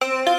Thank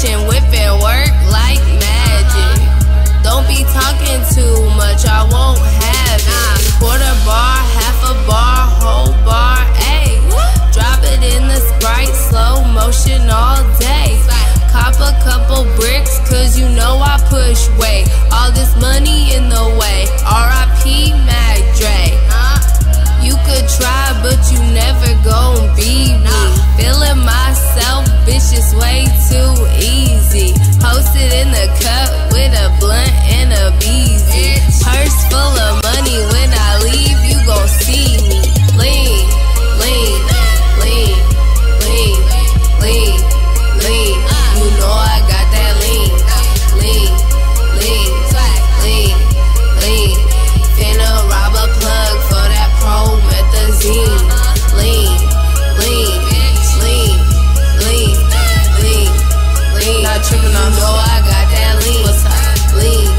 kitchen, whipping work like magic. Don't be talking too much, I won't have it. Quarter bar, half a bar, tripping on hoe, I got that lean. What's up? Lean.